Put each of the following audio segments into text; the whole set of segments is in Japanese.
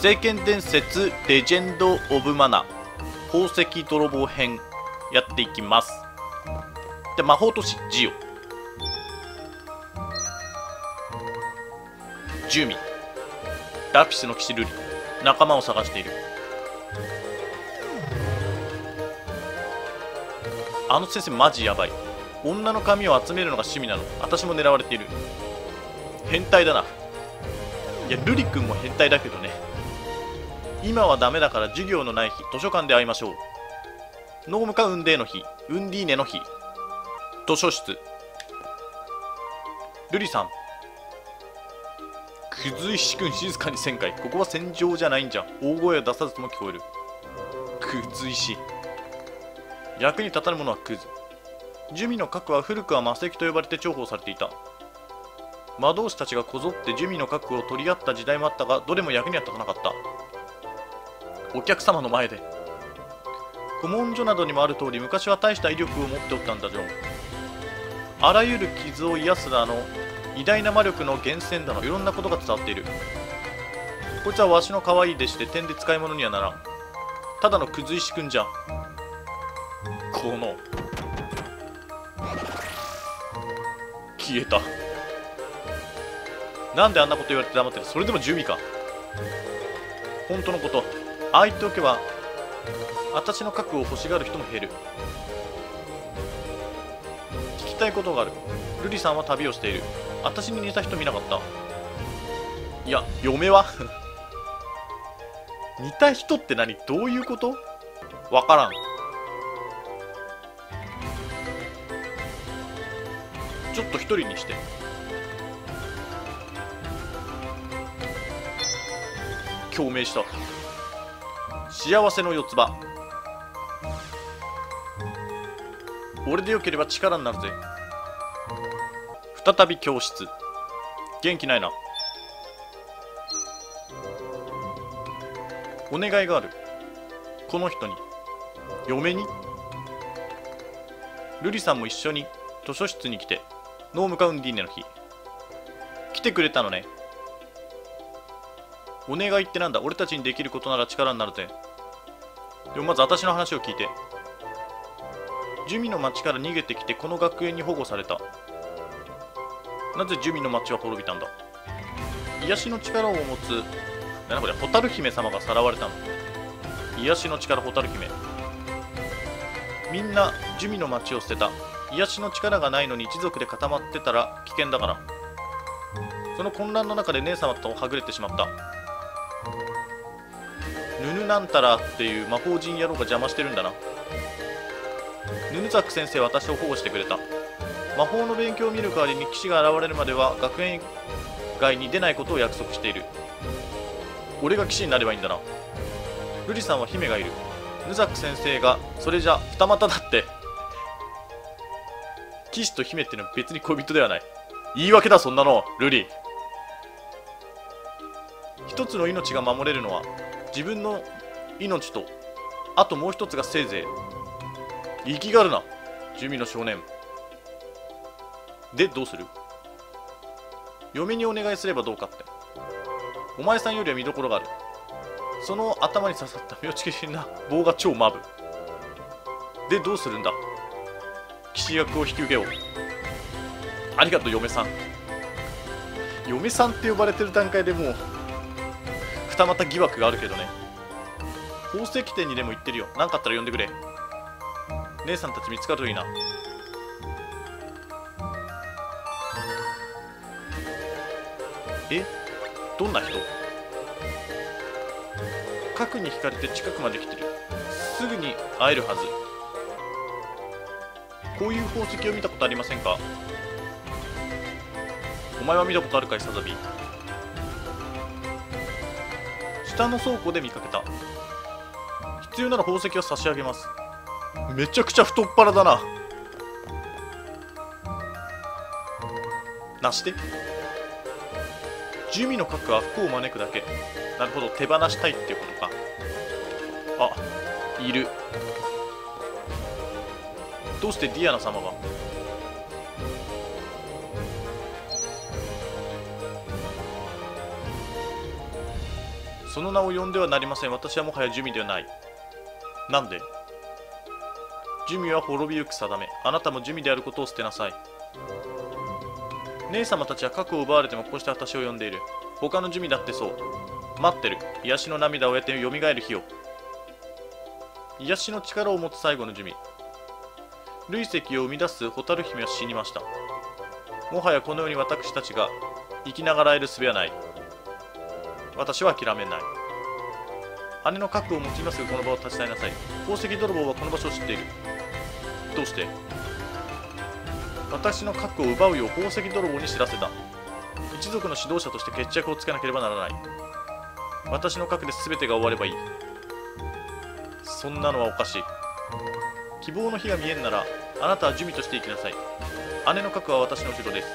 聖剣伝説レジェンド・オブ・マナ宝石泥棒編やっていきます。で魔法都市ジオ。ジュミラピスの騎士ルリ仲間を探している。あの先生マジやばい。女の髪を集めるのが趣味なの。私も狙われている。変態だな。いやルリ君も変態だけどね。今はダメだから授業のない日図書館で会いましょう。ノームかウンデーの日ウンディーネの日。図書室。ルリさん。くず石君静かに旋回。ここは戦場じゃないんじゃん。大声を出さずとも聞こえる。くず石。役に立たぬものはクズ珠魅の核は古くは魔石と呼ばれて重宝されていた。魔導士たちがこぞって珠魅の核を取り合った時代もあったがどれも役には立たなかった。お客様の前で。古文書などにもある通り昔は大した威力を持っておったんだじょあらゆる傷を癒すだの偉大な魔力の源泉だのいろんなことが伝わっている。こいつはわしの可愛い弟子で点で使い物にはならん。ただのくず石くんじゃこの消えた。なんであんなこと言われて黙ってる？それでも準備か。本当のことああ言っておけば私の核を欲しがる人も減る。聞きたいことがある。ルリさんは旅をしている。私に似た人見なかった。いや嫁は？似た人って何？どういうこと？わからん。ちょっと一人にして。共鳴した。幸せの四つ葉。俺でよければ力になるぜ。再び教室。元気ないな。お願いがある。この人に。嫁に？瑠璃さんも一緒に。図書室に来て。ノームカウンディーネの日。来てくれたのね。お願いってなんだ？俺たちにできることなら力になるぜ。でもまず私の話を聞いて。ジュミの町から逃げてきてこの学園に保護された。なぜジュミの町は滅びたんだ？癒しの力を持つなんこれ蛍姫様がさらわれたの？癒しの力蛍姫。みんなジュミの町を捨てた。癒しの力がないのに一族で固まってたら危険だから。その混乱の中で姉様とはぐれてしまった。なんたらっていう魔法陣野郎が邪魔してるんだな。ヌヌザック先生私を保護してくれた。魔法の勉強を見る代わりに騎士が現れるまでは学園外に出ないことを約束している。俺が騎士になればいいんだな。ルリさんは姫がいる。ヌザック先生がそれじゃ二股だって騎士と姫ってのは別に恋人ではない。言い訳だそんなの。ルリ。一つの命が守れるのは自分の命とあともう一つがせいぜい。生きがるな珠魅の少年。でどうする？嫁にお願いすればどうかって。お前さんよりは見どころがある。その頭に刺さった妙ちきな棒が超マブ。でどうするんだ？騎士役を引き受けよう。ありがとう嫁さん。嫁さんって呼ばれてる段階でもう二股疑惑があるけどね。宝石店にでも行ってるよ。何かあったら呼んでくれ。姉さんたち見つかるといいな。え？どんな人？核に惹かれて近くまで来てる。すぐに会えるはず。こういう宝石を見たことありませんか？お前は見たことあるかいサザビー。下の倉庫で見かけた。必要なら宝石を差し上げます。めちゃくちゃ太っ腹だな。なして。珠魅の核は不幸を招くだけ。なるほど手放したいっていうことか。あいる。どうしてディアナ様がその名を呼んではなりません。私はもはやジュミではない。なんで？ジュミは滅びゆく定め。あなたもジュミであることを捨てなさい。姉様たちは核を奪われてもこうして私を呼んでいる。他のジュミだってそう。待ってる。癒しの涙を得て蘇る日を癒しの力を持つ最後のジュミ累積を生み出す蛍姫は死にました。もはやこの世に私たちが生きながらえる術はない。私は諦めない。姉の核を用いますがこの場を立ち去りなさい。宝石泥棒はこの場所を知っている。どうして？私の核を奪うよう宝石泥棒に知らせた。一族の指導者として決着をつけなければならない。私の核で全てが終わればいい。そんなのはおかしい。希望の火が見えんならあなたは珠魅として生きなさい。姉の核は私の後ろです。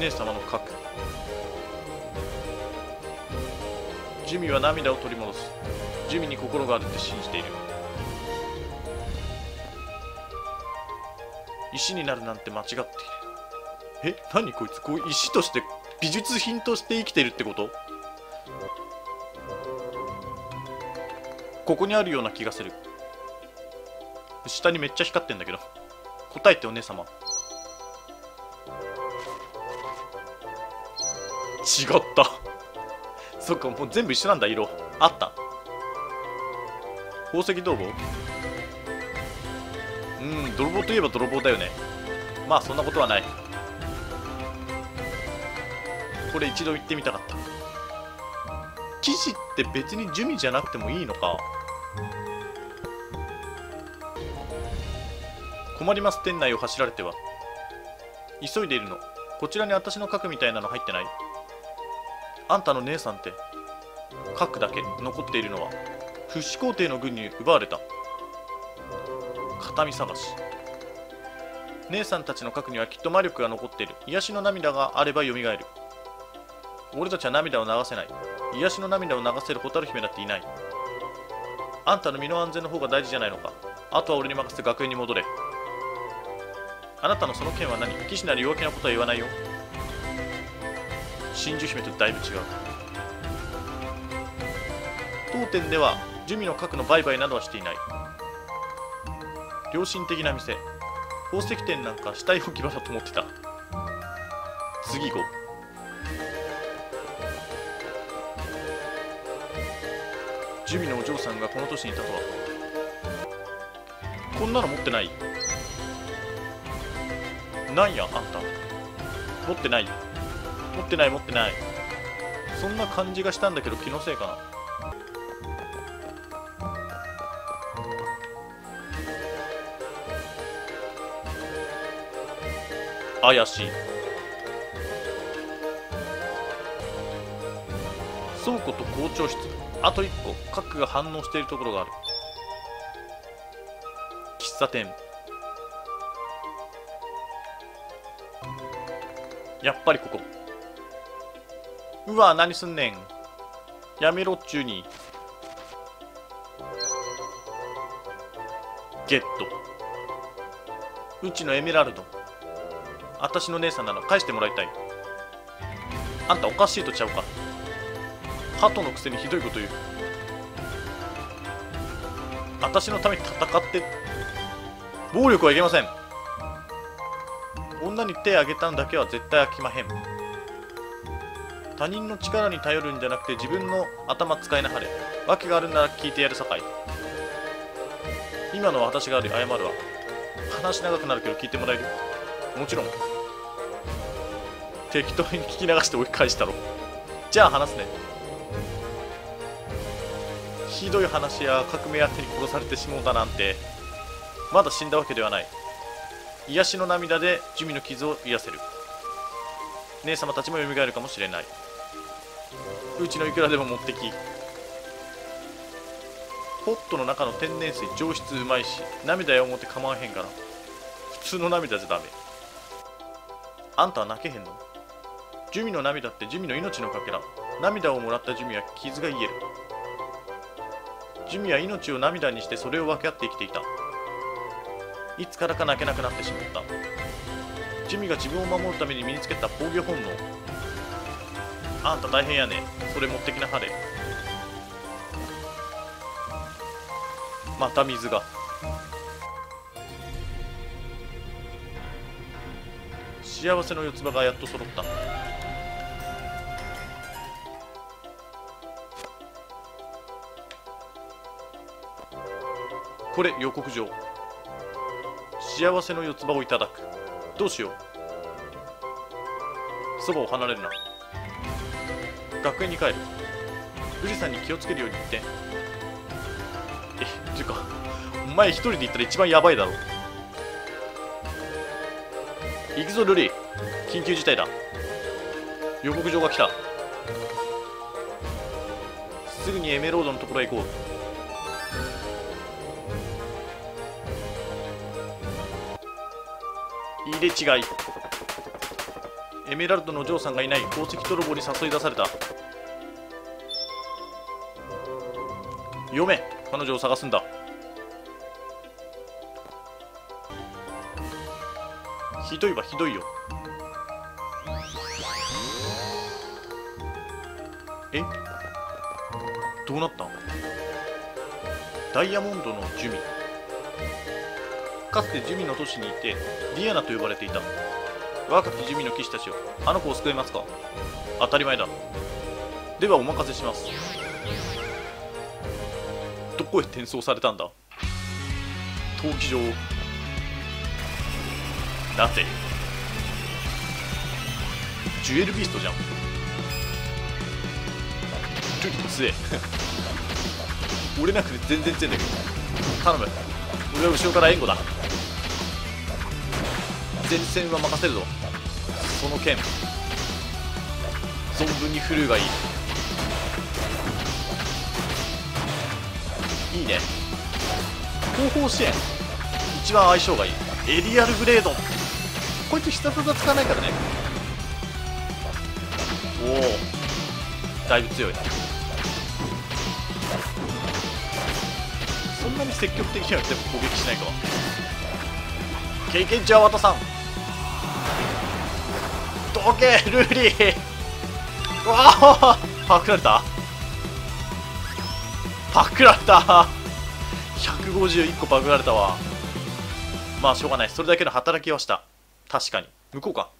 姉様の核。珠魅は涙を取り戻す。珠魅に心があるって信じている。石になるなんて間違っている。え？何こいつ？こう石として美術品として生きているってこと？ここにあるような気がする。下にめっちゃ光ってんだけど。答えてお姉様。違った。そっかもう全部一緒なんだ色。あった。宝石泥棒うん泥棒といえば泥棒だよね。まあそんなことはない。これ一度言ってみたかった。記事って別に珠魅じゃなくてもいいのか。困ります店内を走られては。急いでいるの。こちらに私の核みたいなの入ってない？あんたの姉さんって核だけ残っているのは不死皇帝の軍に奪われた。形見探し。姉さんたちの核にはきっと魔力が残っている。癒しの涙があれば蘇る。俺たちは涙を流せない。癒しの涙を流せる蛍姫だっていない。あんたの身の安全の方が大事じゃないのか。あとは俺に任せて学園に戻れ。あなたのその件は何？騎士なり弱気なことは言わないよ。真珠姫とだいぶ違う。当店では珠魅の核の売買などはしていない。良心的な店。宝石店なんか死体置き場だと思ってた。次行こう。珠魅のお嬢さんがこの年にいたとは。こんなの持ってない。なんやあんた。持ってない。持ってない持ってない。そんな感じがしたんだけど気のせいかな。怪しい。倉庫と校長室あと1個核が反応しているところがある。喫茶店。やっぱりここ。うわ何すんねん。やめろっちゅうにゲット。うちのエメラルド。私の姉さんなの返してもらいたい。あんたおかしいとちゃうか。鳩のくせにひどいこと言う。私のために戦って。暴力はいけません。女に手あげたんだけは絶対飽きまへん。他人の力に頼るんじゃなくて自分の頭使いなはれ。訳があるなら聞いてやるさかい。今のは私がある謝るわ。話長くなるけど聞いてもらえる？もちろん。適当に聞き流して追い返したろ。じゃあ話すね。ひどい話や革命宛てに殺されてしもうたなんてまだ死んだわけではない。癒しの涙で珠魅の傷を癒せる。姉様たちも蘇るかもしれない。うちのいくらでも持ってき。ポットの中の天然水上質うまいし涙や思って構わへんから。普通の涙じゃダメ。あんたは泣けへんの？ジュミの涙ってジュミの命のかけら。涙をもらったジュミは傷が癒える。ジュミは命を涙にしてそれを分け合って生きていた。いつからか泣けなくなってしまった。ジュミが自分を守るために身につけた防御本能。あんた大変やね。それ持ってきなはれ。また水が。幸せの四つ葉がやっと揃った。これ予告状。幸せの四つ葉をいただく。どうしよう。そばを離れるな。学園に帰る。富士山に気をつけるように言って。えっていうかお前一人で行ったら一番ヤバいだろ。行くぞルリ緊急事態だ。予告状が来た。すぐにエメロードのところへ行こう。入れ違い。エメラルドのジョーさんがいない宝石泥棒に誘い出された。読め彼女を探すんだ。ひどいわひどいよ。え？どうなった？ダイヤモンドのジュミかつてジュミの都市にいてディアナと呼ばれていた。若きジュミの騎士たちをあの子を救えますか？当たり前だ。ではお任せします。どこへ転送されたんだ？闘技場なぜ？ジュエルビーストじゃん。ルリ強え俺 なくて全然強いんだけど。頼む。俺は後ろから援護だ。前線は任せるぞ。その剣。存分に振るうがいい。いいね。後方支援。一番相性がいい。エリアルグレード。こいつ必殺技使わないからね。おおだいぶ強いそんなに積極的にはでも攻撃しないか。経験値は渡さん。どけルーリー。うわあパクられたパクられた151個パクられたわまあしょうがない。それだけの働きはした。確かに。向こうか。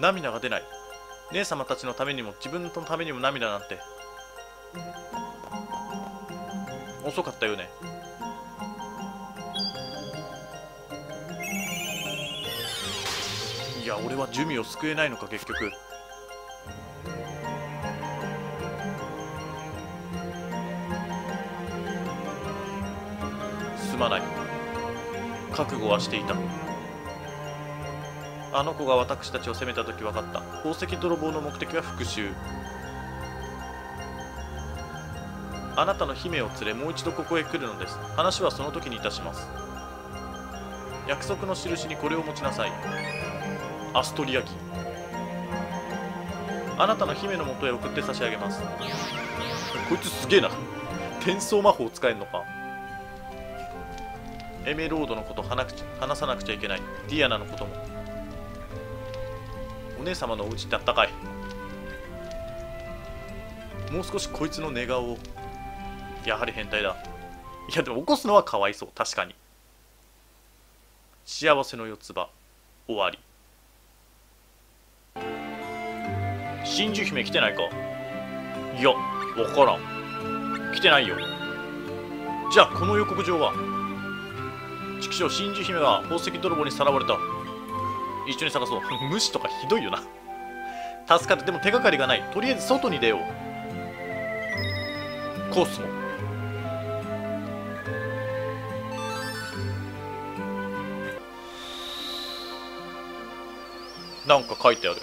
涙が出ない。姉様たちのためにも自分のためにも涙なんて。遅かったよね。や俺はジュミを救えないのか結局。すまない。覚悟はしていた。あの子が私たちを責めた時分かった。宝石泥棒の目的は復讐。あなたの姫を連れもう一度ここへ来るのです。話はその時にいたします。約束の印にこれを持ちなさい。アストリア記あなたの姫のもとへ送って差し上げます。こいつすげえな。転送魔法使えんのか。エメロードのこと話さなくちゃいけない。ディアナのことも。お姉様のお家ってあったかい。もう少しこいつの寝顔を。やはり変態だ。いやでも起こすのはかわいそう。確かに。幸せの四つ葉。終わり。真珠姫来てないか？いやわからん。来てないよ。じゃあこの予告状は？畜生真珠姫が宝石泥棒にさらわれた。一緒に探そう。無視とかひどいよな。助かってでも手がかりがない。とりあえず外に出よう。コースモなんか書いてある。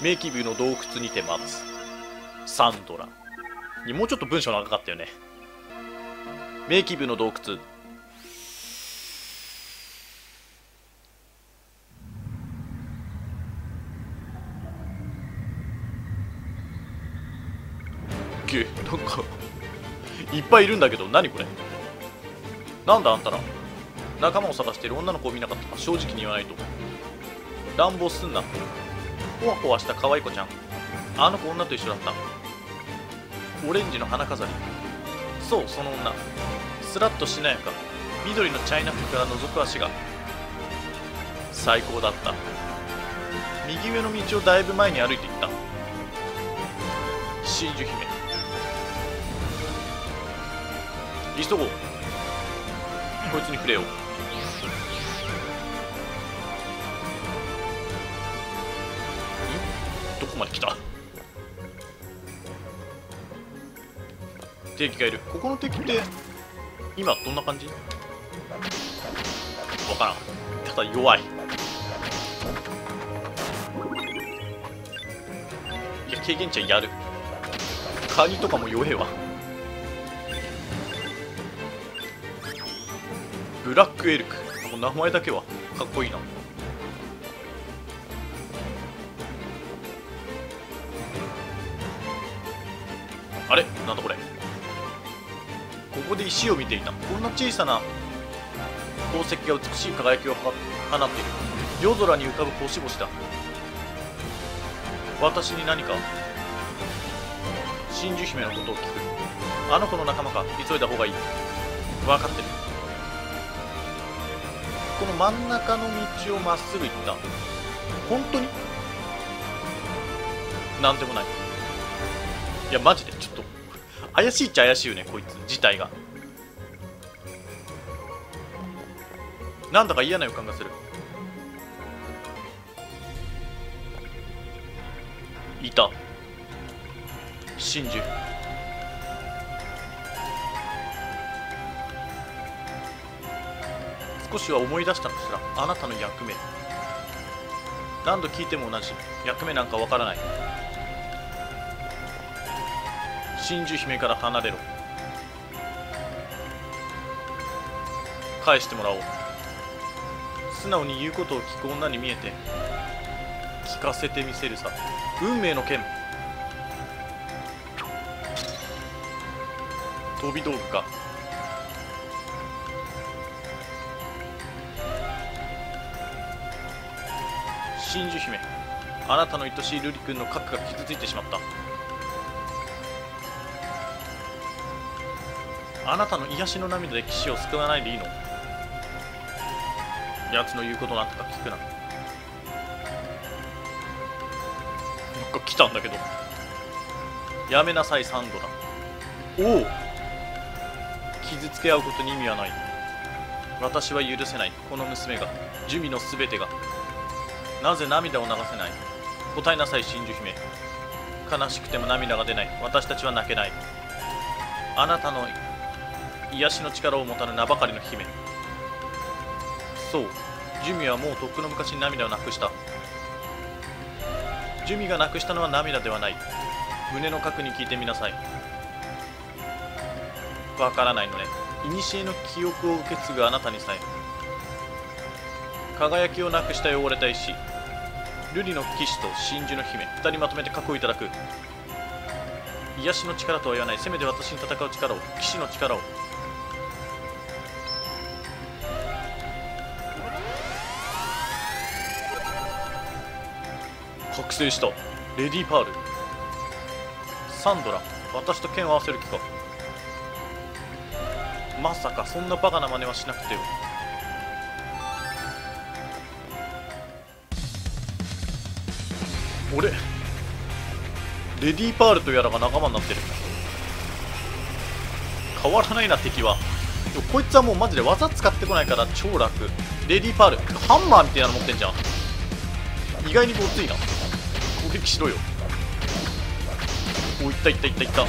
名機部の洞窟にて待つ。サンドラ。もうちょっと文章長かったよね。名機部の洞窟。けなんかいっぱいいるんだけど何これ？なんだあんたら？仲間を探してる女の子を見なかったか正直に言わないと。乱暴すんなほわほわした可愛い子ちゃん。あの子女と一緒だった。オレンジの花飾り。そうその女。スラッとしなやか。緑のチャイナ服から覗く足が。最高だった。右上の道をだいぶ前に歩いていった。真珠姫。急ごう。こいつに触れよう。こまで来た。敵がいる。ここの敵って今どんな感じ？わからん。ただ弱い。いや経験値はやる。カニとかも弱えわ。ブラックエルク。もう名前だけはかっこいいな。石を見ていた。こんな小さな宝石が美しい輝きを放っている。夜空に浮かぶ星々だ。私に何か真珠姫のことを聞く。あの子の仲間か。急いだ方がいい。分かってる。この真ん中の道をまっすぐ行った。本当に？なんでもない。いやマジで。ちょっと。怪しいっちゃ怪しいよねこいつ。自体が。なんだか嫌な予感がする。いた。真珠少しは思い出したとしら。あなたの役目。何度聞いても同じ。役目なんかわからない。真珠姫から離れろ。返してもらおう。素直に言うことを聞く女に見えて聞かせてみせるさ。運命の剣。飛び道具か。真珠姫。あなたの愛しい瑠璃君の核が傷ついてしまった。あなたの癒しの涙で騎士を救わないでいいの。奴の言うことなんとか聞くな。なんか来たんだけど。やめなさいサンドラおお傷つけ合うことに意味はない。私は許せない。この娘が。珠魅の全てが。なぜ涙を流せない。答えなさい真珠姫。悲しくても涙が出ない。私たちは泣けない。あなたの癒しの力を持たぬ名ばかりの姫そう。ジュミはもうとっくの昔に涙をなくした。ジュミがなくしたのは涙ではない。胸の核に聞いてみなさい。わからないのね。古の記憶を受け継ぐあなたにさえ。輝きをなくした汚れた石。瑠璃の騎士と真珠の姫。二人まとめて核をいただく。癒しの力とは言わない。せめて私に戦う力を騎士の力を。覚醒したレディーパール。サンドラ私と剣を合わせる気か。まさかそんなバカな真似はしなくてよ。俺レディーパールとやらが仲間になってる。変わらないな敵は。こいつはもうマジで技使ってこないから超楽。レディーパールハンマーみたいなの持ってんじゃん。意外にごついな。攻撃しろよ。おいったいったいったいった。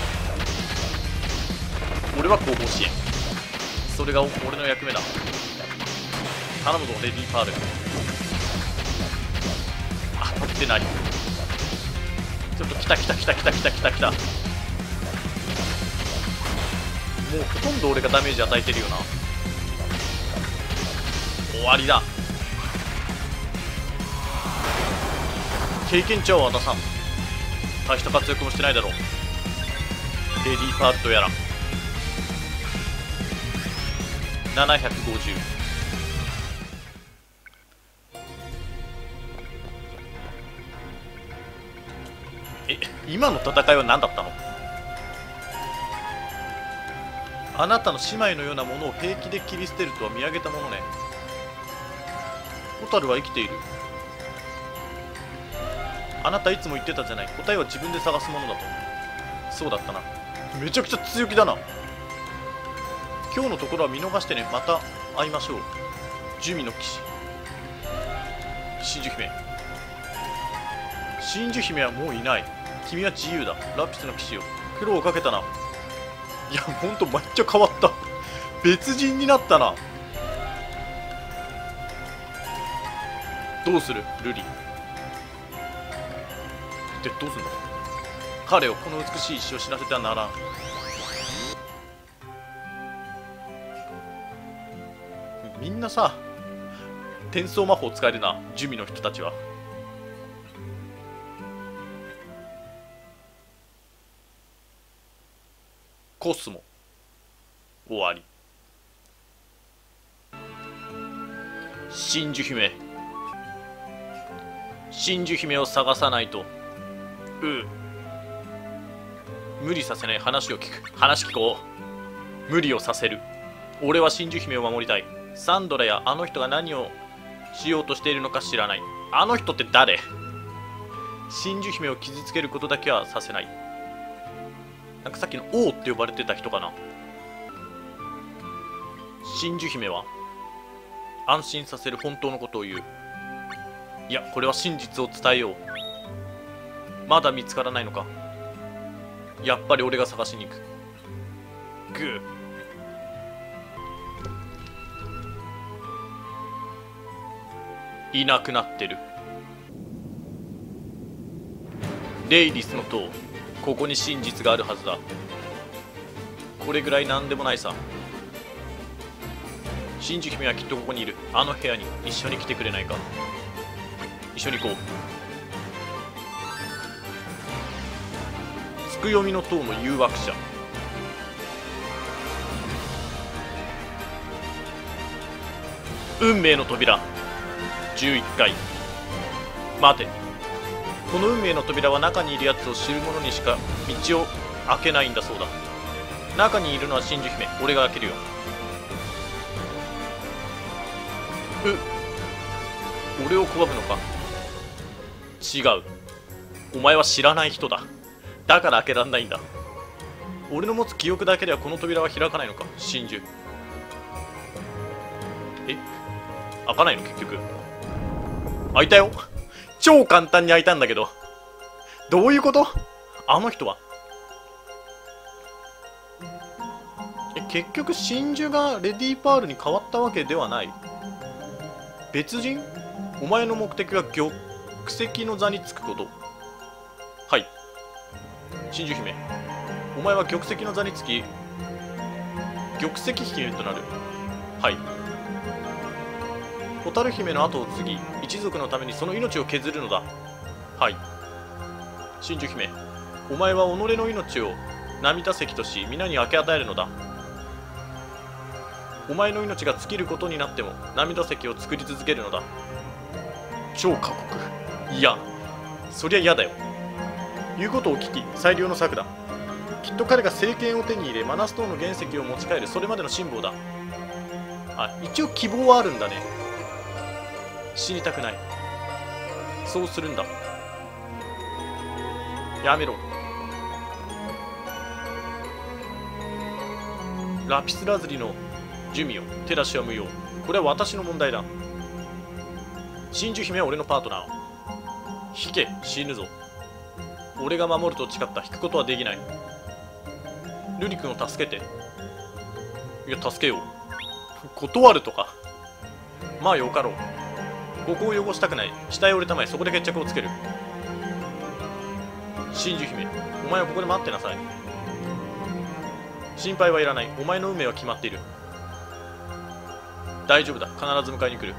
俺は後方支援。それが俺の役目だ。頼むぞレディーパール。当たってない。ちょっと来た来た来た来た来た来た来た。もうほとんど俺がダメージ与えてるよな。終わりだ。経験値は渡さん。大した活躍もしてないだろう。レディーパートやら。750え今の戦いは何だったの？あなたの姉妹のようなものを平気で切り捨てるとは見上げたものね。蛍は生きている。あなたいつも言ってたじゃない。答えは自分で探すものだとそうだったな。めちゃくちゃ強気だな。今日のところは見逃してね。また会いましょう。ジュミの騎士。真珠姫。真珠姫はもういない。君は自由だ。ラピスの騎士よ。苦労をかけたな。いやほんとめっちゃ変わった。別人になったな。どうする？ルリ。でどうすんの？彼をこの美しい石を死なせてはならん。みんなさ転送魔法使えるなジュミの人たちは。コスモ終わり。真珠姫。真珠姫を探さないと。う無理させない話を聞く。話聞こう。無理をさせる。俺は真珠姫を守りたい。サンドラやあの人が何をしようとしているのか知らない。あの人って誰？真珠姫を傷つけることだけはさせない。なんかさっきの王って呼ばれてた人かな？真珠姫は安心させる本当のことを言う。いやこれは真実を伝えよう。まだ見つからないのか？やっぱり俺が探しに行く。グー。いなくなってる。レイリスの塔ここに真実があるはずだ。これぐらいなんでもないさ。真珠姫はきっとここにいる。あの部屋に一緒に来てくれないか。一緒に行こう。つく読みの塔の誘惑者。運命の扉。11回。待て。この運命の扉は中にいるやつを知る者にしか道を開けないんだそうだ。中にいるのは真珠姫。俺が開けるよ。う。俺を拒むのか。違う。お前は知らない人だ。だから開けらんないんだ。俺の持つ記憶だけではこの扉は開かないのか？真珠。え？開かないの？結局。開いたよ。超簡単に開いたんだけど。どういうこと？あの人は。え結局真珠がレディーパールに変わったわけではない。別人？お前の目的は玉石の座につくこと。真珠姫。お前は玉石の座につき玉石姫となる。はい。蛍姫の後を継ぎ一族のためにその命を削るのだ。はい。真珠姫。お前は己の命を涙石とし皆に分け与えるのだ。お前の命が尽きることになっても涙石を作り続けるのだ。超過酷。いやそりゃ嫌だよ。言うことを聞き最良の策だ。きっと彼が政権を手に入れマナス島の原石を持ち帰る。それまでの辛抱だ。あ一応希望はあるんだね。死にたくない。そうするんだ。やめろ。ラピスラズリのジュミを手出しは無用。これは私の問題だ。真珠姫は俺のパートナー。引け死ぬぞ。俺が守ると誓った引くことはできない。ルリ君を助けて。いや助けよう。断るとか。まあよかろう。ここを汚したくない。死体を折れたまえそこで決着をつける。真珠姫お前はここで待ってなさい。心配はいらない。お前の運命は決まっている。大丈夫だ。必ず迎えに来る。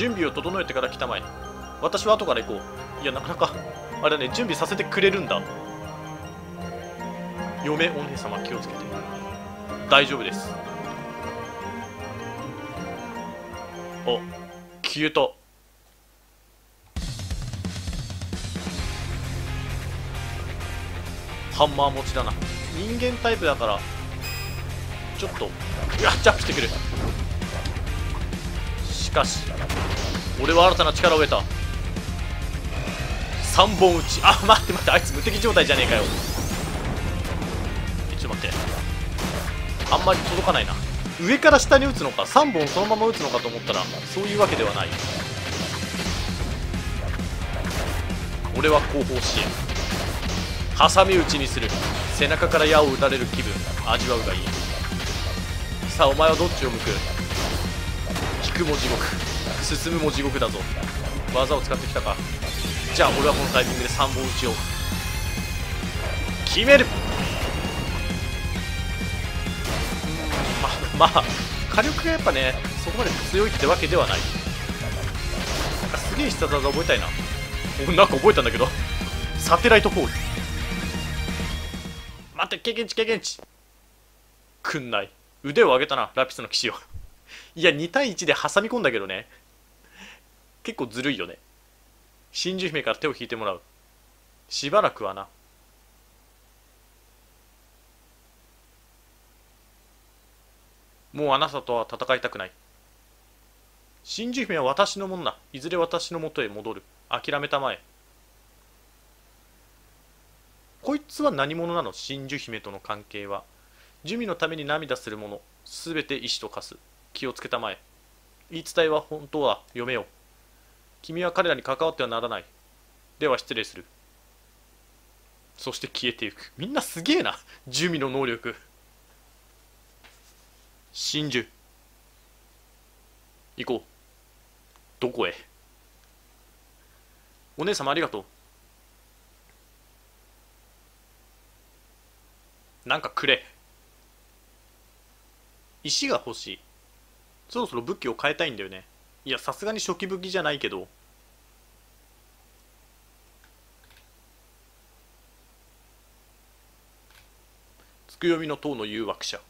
準備を整えてから来たまえ。私は後から行こう。いやなかなかあれだね。準備させてくれるんだ。嫁お姉様気をつけて。大丈夫です。あ消えた。ハンマー持ちだな。人間タイプだからちょっとうわジャンプしてくる。しかし俺は新たな力を得た。3本打ち。あ待って待ってあいつ無敵状態じゃねえかよ。ちょっと待って。あんまり届かないな。上から下に打つのか3本そのまま打つのかと思ったらそういうわけではない。俺は後方支援。挟み撃ちにする。背中から矢を打たれる気分。味わうがいい。さあお前はどっちを向く？くも地獄進むも地獄だぞ。技を使ってきたか。じゃあ俺はこのタイミングで3本打ちを決める。ままあ火力がやっぱねそこまで強いってわけではない。なんかすげえ必殺技覚えたいな。なんか覚えたんだけど。サテライトフォール。待って経験値経験値。くんない。腕を上げたなラピスの騎士を。いや2対1で挟み込んだけどね。結構ずるいよね。真珠姫から手を引いてもらう。しばらくはな。もうあなたとは戦いたくない。真珠姫は私のものだ。いずれ私のもとへ戻る。諦めたまえ。こいつは何者なの？真珠姫との関係は。珠魅のために涙する者すべて意志と化す。気をつけたまえ。言い伝えは本当は嫁よ。君は彼らに関わってはならない。では失礼する。そして消えていく。みんなすげえな。珠魅の能力。真珠。行こう。どこへ。お姉様ありがとう。なんかくれ。石が欲しい。そろそろ武器を変えたいんだよね。いやさすがに初期武器じゃないけど。つくよみの塔の誘惑者。